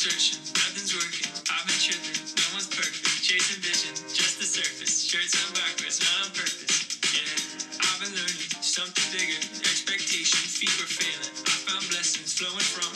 direction, nothing's working. I've been tripping, no one's perfect. Chasing vision, just the surface. Shirts on backwards, not on purpose. Yeah, I've been learning something bigger. Expectations, feet were failing. I found blessings flowing from